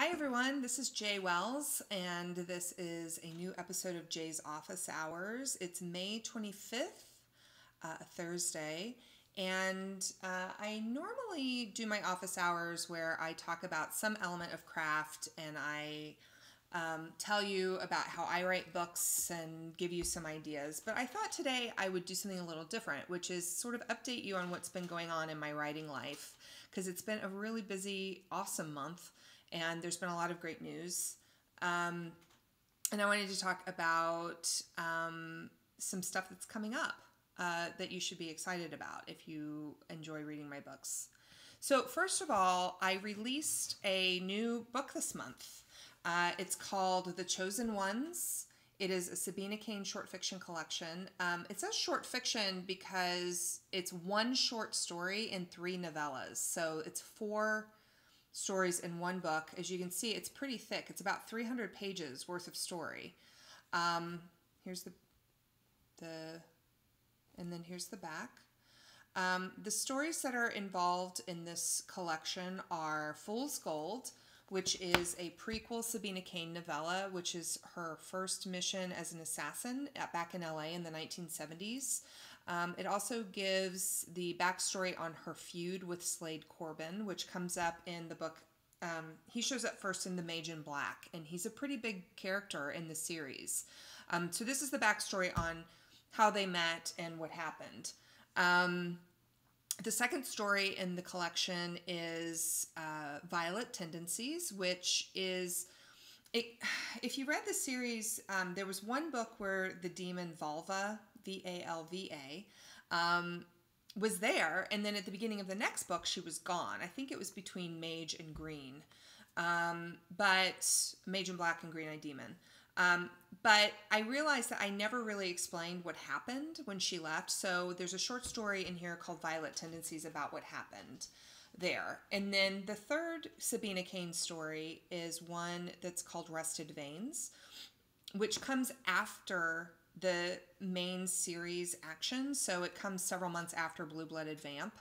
Hi, everyone. This is Jaye Wells, and this is a new episode of Jaye's Office Hours. It's May 25th, uh, Thursday, and uh, I normally do my office hours where I talk about some element of craft and I um, tell you about how I write books and give you some ideas. But I thought today I would do something a little different, which is sort of update you on what's been going on in my writing life because it's been a really busy, awesome month and there's been a lot of great news. Um, and I wanted to talk about um, some stuff that's coming up uh, that you should be excited about if you enjoy reading my books. So, first of all, I released a new book this month. Uh, it's called The Chosen Ones. It is a Sabina Kane short fiction collection. Um, it says short fiction because it's one short story in three novellas. So it's four stories in one book. As you can see, it's pretty thick. It's about 300 pages worth of story. Um, here's the, the, and then here's the back. Um, the stories that are involved in this collection are Fool's Gold, which is a prequel Sabina Kane novella, which is her first mission as an assassin at, back in LA in the 1970s. Um, it also gives the backstory on her feud with Slade Corbin, which comes up in the book. Um, he shows up first in The Mage in Black, and he's a pretty big character in the series. Um, so, this is the backstory on how they met and what happened. Um, the second story in the collection is uh, Violet Tendencies, which is. It, if you read the series, um, there was one book where the demon Valva V A L V A, um, was there. And then at the beginning of the next book, she was gone. I think it was between Mage and Green. Um, but Mage and Black and Green-Eyed Demon. Um, but I realized that I never really explained what happened when she left. So there's a short story in here called Violet Tendencies about what happened there. And then the third Sabina Kane story is one that's called Rusted Veins, which comes after the main series action. So it comes several months after Blue Blooded Vamp.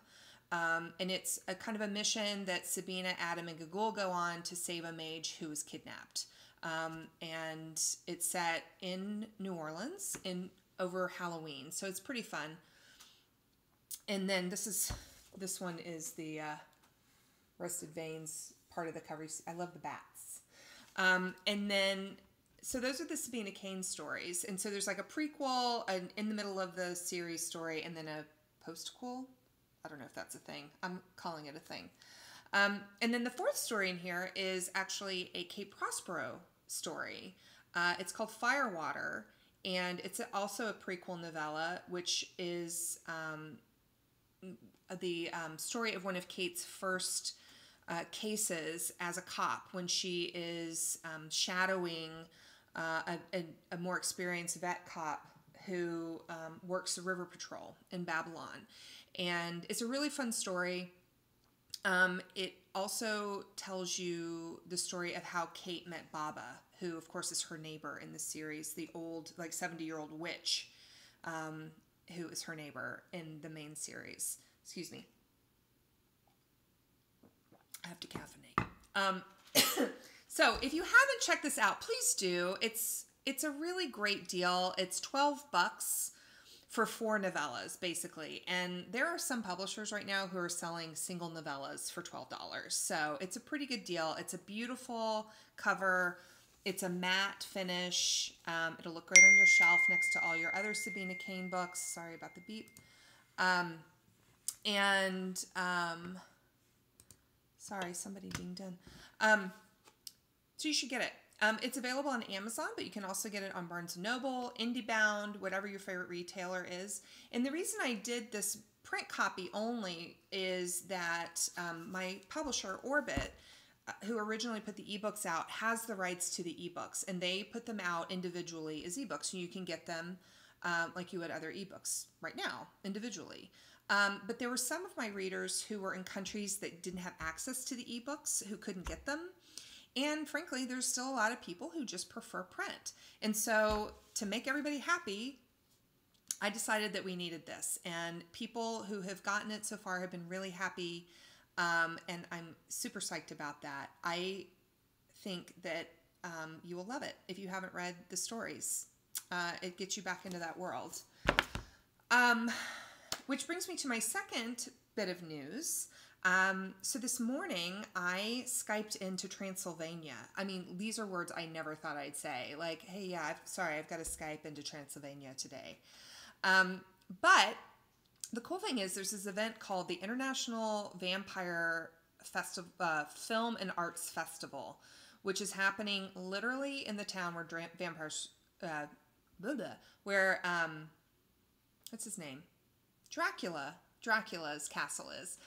Um, and it's a kind of a mission that Sabina, Adam, and Giguhl go on to save a mage who was kidnapped. Um, and it's set in New Orleans in over Halloween, so it's pretty fun. And then this is this one is the uh, Rusted Veins part of the cover. I love the bats. Um, and then so those are the Sabina Kane stories, and so there's like a prequel, an in the middle of the series story, and then a postquel. I don't know if that's a thing. I'm calling it a thing. Um, and then the fourth story in here is actually a Kate Prospero story. Uh, it's called Firewater, and it's also a prequel novella, which is um, the um, story of one of Kate's first uh, cases as a cop when she is um, shadowing uh, a, a, more experienced vet cop who um, works the river patrol in Babylon. And it's a really fun story. Um, it also tells you the story of how Kate met Baba, who, of course, is her neighbor in the series, the old, like 70 year old witch, um, who is her neighbor in the main series. Excuse me. I have to caffeinate. Um, So if you haven't checked this out, please do. It's it's a really great deal. It's 12 bucks for four novellas, basically. And there are some publishers right now who are selling single novellas for $12. So it's a pretty good deal. It's a beautiful cover. It's a matte finish. Um, it'll look great on your shelf next to all your other Sabina Kane books. Sorry about the beep. Um, and um, sorry, somebody dinged in. So you should get it. Um, it's available on Amazon, but you can also get it on Barnes & Noble, IndieBound, whatever your favorite retailer is. And the reason I did this print copy only is that um, my publisher, Orbit, uh, who originally put the ebooks out, has the rights to the ebooks, and they put them out individually as ebooks, so you can get them um, like you would other ebooks right now, individually. Um, but there were some of my readers who were in countries that didn't have access to the ebooks who couldn't get them. And frankly, there's still a lot of people who just prefer print. And so, to make everybody happy, I decided that we needed this. And people who have gotten it so far have been really happy. Um, and I'm super psyched about that. I think that um, you will love it if you haven't read the stories. Uh, it gets you back into that world. Um, which brings me to my second bit of news. Um, so this morning I Skyped into Transylvania. I mean, these are words I never thought I'd say. Like, hey, yeah, I've, sorry, I've got to Skype into Transylvania today. Um, but the cool thing is there's this event called the International Vampire Festival, uh, Film and Arts Festival, which is happening literally in the town where dra- vampires, uh, where, um, what's his name? Dracula, Dracula's castle is.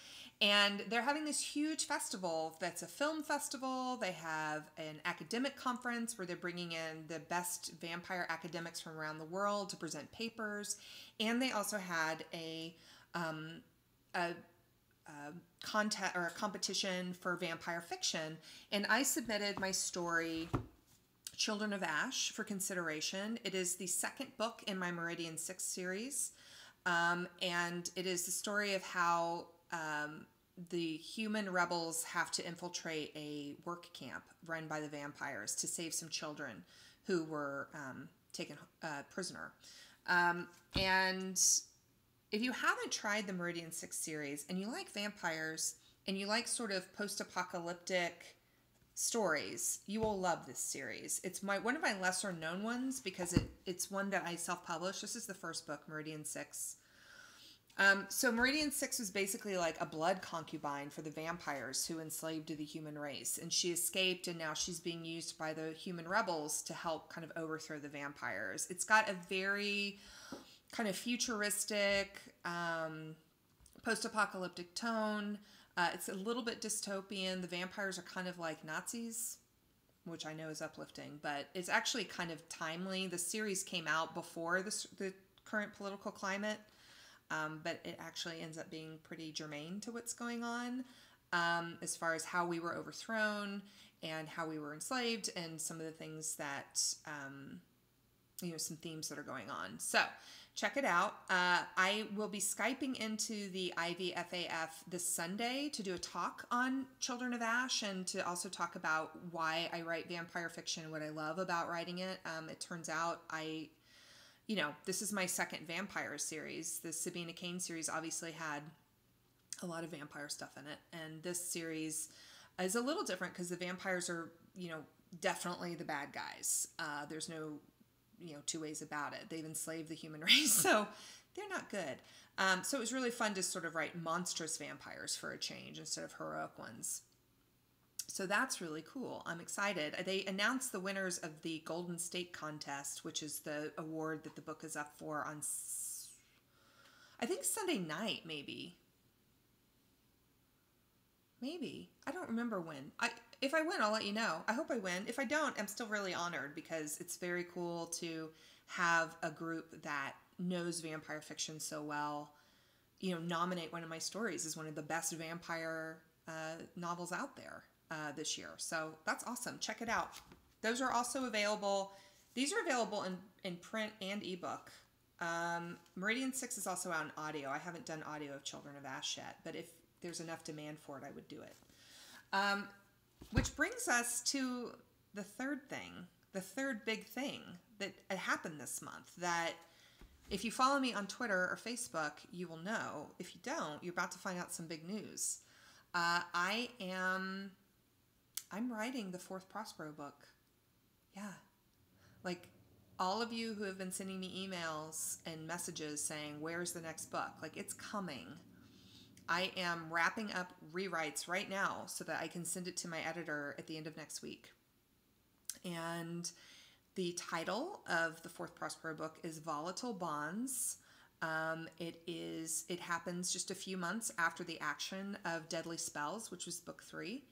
And they're having this huge festival that's a film festival. They have an academic conference where they're bringing in the best vampire academics from around the world to present papers. And they also had a, um, a, a contest or a competition for vampire fiction. And I submitted my story, Children of Ash, for consideration. It is the second book in my Meridian Six series. Um, and it is the story of how um, the human rebels have to infiltrate a work camp run by the vampires to save some children who were um, taken uh, prisoner. Um, and if you haven't tried the Meridian Six series and you like vampires and you like sort of post apocalyptic stories, you will love this series. It's my one of my lesser known ones because it, it's one that I self published. This is the first book, Meridian Six. Um, so Meridian Six was basically like a blood concubine for the vampires who enslaved the human race, and she escaped, and now she's being used by the human rebels to help kind of overthrow the vampires. It's got a very kind of futuristic, um, post-apocalyptic tone. Uh, it's a little bit dystopian. The vampires are kind of like Nazis, which I know is uplifting, but it's actually kind of timely. The series came out before the, the current political climate um, but it actually ends up being pretty germane to what's going on um, as far as how we were overthrown and how we were enslaved and some of the things that um, you know some themes that are going on. So check it out. Uh, i will be skyping into the IVFAF this sunday to do a talk on children of ash and to also talk about why i write vampire fiction what i love about writing it. Um, it turns out i you know, this is my second vampire series. The Sabina Kane series obviously had a lot of vampire stuff in it, and this series is a little different because the vampires are, you know, definitely the bad guys. Uh, there's no, you know, two ways about it. They've enslaved the human race, so they're not good. Um, so it was really fun to sort of write monstrous vampires for a change instead of heroic ones. So that's really cool. I'm excited. They announced the winners of the Golden Stake contest, which is the award that the book is up for on, I think Sunday night, maybe. Maybe I don't remember when. I if I win, I'll let you know. I hope I win. If I don't, I'm still really honored because it's very cool to have a group that knows vampire fiction so well. You know, nominate one of my stories as one of the best vampire uh, novels out there uh, this year. So that's awesome. Check it out. Those are also available. These are available in, in print and ebook. Um, Meridian 6 is also out in audio. I haven't done audio of Children of Ash yet, but if there's enough demand for it, I would do it. Um, which brings us to the third thing, the third big thing that happened this month that if you follow me on Twitter or Facebook, you will know. If you don't, you're about to find out some big news. Uh, I am I'm writing the fourth Prospero book. Yeah. Like all of you who have been sending me emails and messages saying, Where's the next book? Like it's coming. I am wrapping up rewrites right now so that I can send it to my editor at the end of next week. And the title of the fourth Prospero book is Volatile Bonds. Um, it is. It happens just a few months after the action of Deadly Spells, which was book three.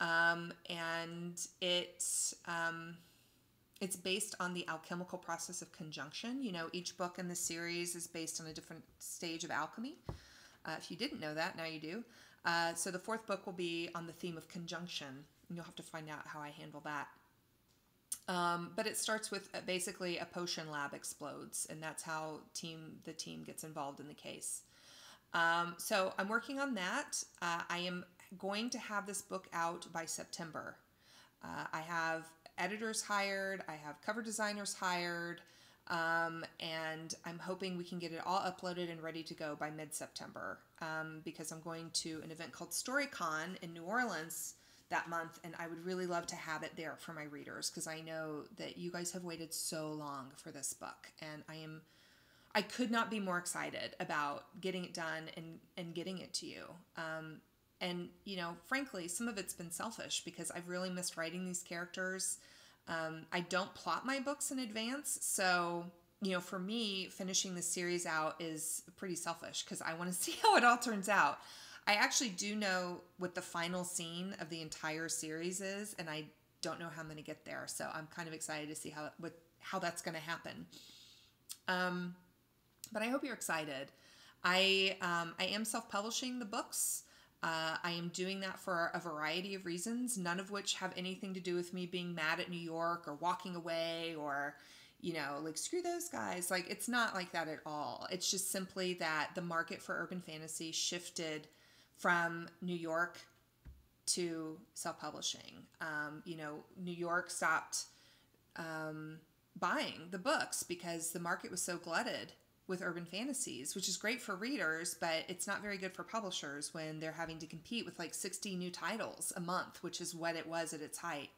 Um, and it um, it's based on the alchemical process of conjunction. You know, each book in the series is based on a different stage of alchemy. Uh, if you didn't know that, now you do. Uh, so the fourth book will be on the theme of conjunction, and you'll have to find out how I handle that. Um, but it starts with uh, basically a potion lab explodes, and that's how team the team gets involved in the case. Um, so I'm working on that. Uh, I am going to have this book out by September. Uh, I have editors hired, I have cover designers hired, um, and I'm hoping we can get it all uploaded and ready to go by mid September um, because I'm going to an event called StoryCon in New Orleans that month, and I would really love to have it there for my readers because I know that you guys have waited so long for this book, and I am. I could not be more excited about getting it done and, and getting it to you. Um, and, you know, frankly, some of it's been selfish because I've really missed writing these characters. Um, I don't plot my books in advance. So, you know, for me, finishing the series out is pretty selfish because I want to see how it all turns out. I actually do know what the final scene of the entire series is, and I don't know how I'm going to get there. So I'm kind of excited to see how how that's going to happen. Um, but I hope you're excited. I um, I am self publishing the books. Uh, I am doing that for a variety of reasons, none of which have anything to do with me being mad at New York or walking away or, you know, like screw those guys. Like, it's not like that at all. It's just simply that the market for urban fantasy shifted from New York to self publishing. Um, you know, New York stopped um, buying the books because the market was so glutted with urban fantasies, which is great for readers, but it's not very good for publishers when they're having to compete with like 60 new titles a month, which is what it was at its height.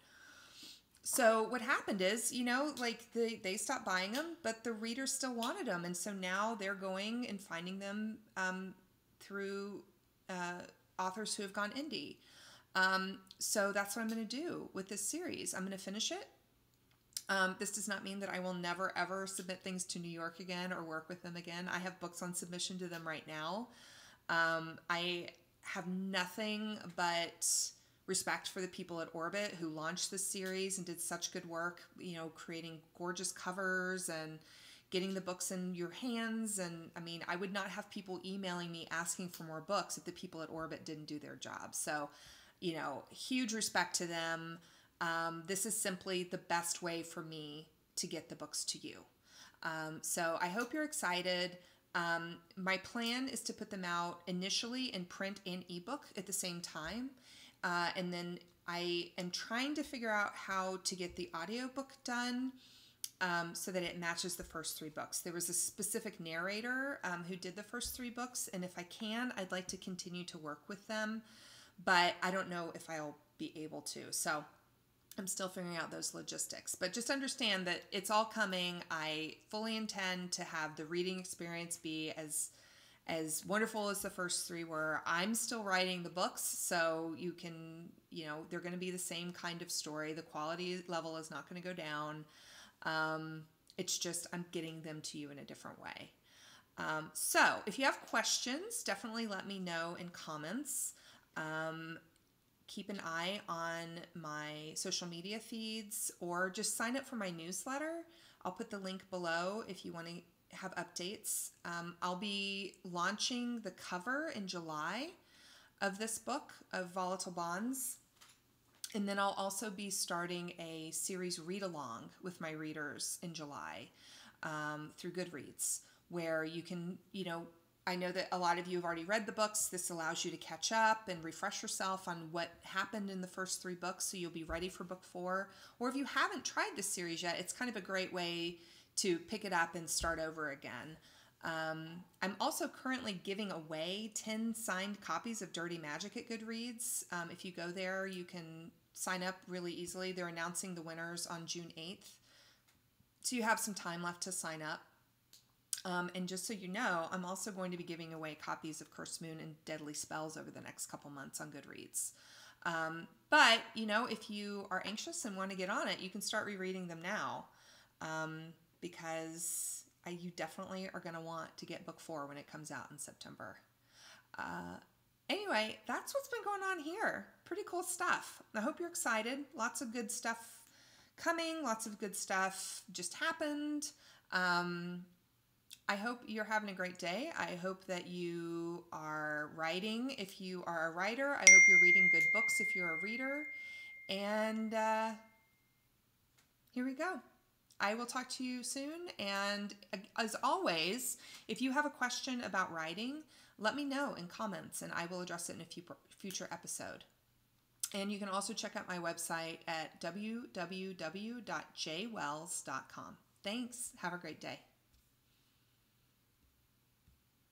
So what happened is, you know, like they, they stopped buying them, but the readers still wanted them. And so now they're going and finding them um, through uh, authors who have gone indie. Um, so that's what I'm going to do with this series. I'm going to finish it um, this does not mean that I will never ever submit things to New York again or work with them again. I have books on submission to them right now. Um, I have nothing but respect for the people at Orbit who launched this series and did such good work, you know, creating gorgeous covers and getting the books in your hands. And I mean, I would not have people emailing me asking for more books if the people at Orbit didn't do their job. So, you know, huge respect to them. Um, this is simply the best way for me to get the books to you. Um, so I hope you're excited. Um, my plan is to put them out initially in print and ebook at the same time. Uh, and then I am trying to figure out how to get the audiobook done um, so that it matches the first three books. There was a specific narrator um, who did the first three books, and if I can, I'd like to continue to work with them, but I don't know if I'll be able to. So I'm still figuring out those logistics, but just understand that it's all coming. I fully intend to have the reading experience be as as wonderful as the first three were. I'm still writing the books, so you can, you know, they're going to be the same kind of story. The quality level is not going to go down. Um, it's just I'm getting them to you in a different way. Um, so if you have questions, definitely let me know in comments. Um, keep an eye on my social media feeds or just sign up for my newsletter. I'll put the link below if you want to have updates. Um, I'll be launching the cover in July of this book of Volatile Bonds. And then I'll also be starting a series read along with my readers in July um, through Goodreads, where you can, you know, I know that a lot of you have already read the books. This allows you to catch up and refresh yourself on what happened in the first three books so you'll be ready for book four. Or if you haven't tried this series yet, it's kind of a great way to pick it up and start over again. Um, I'm also currently giving away 10 signed copies of Dirty Magic at Goodreads. Um, if you go there, you can sign up really easily. They're announcing the winners on June 8th. So you have some time left to sign up. Um, and just so you know, I'm also going to be giving away copies of Cursed Moon and Deadly Spells over the next couple months on Goodreads. Um, but, you know, if you are anxious and want to get on it, you can start rereading them now um, because I, you definitely are going to want to get book four when it comes out in September. Uh, anyway, that's what's been going on here. Pretty cool stuff. I hope you're excited. Lots of good stuff coming, lots of good stuff just happened. Um, I hope you're having a great day. I hope that you are writing if you are a writer. I hope you're reading good books if you're a reader. And uh, here we go. I will talk to you soon. And as always, if you have a question about writing, let me know in comments and I will address it in a future episode. And you can also check out my website at www.jayewells.com. Thanks. Have a great day.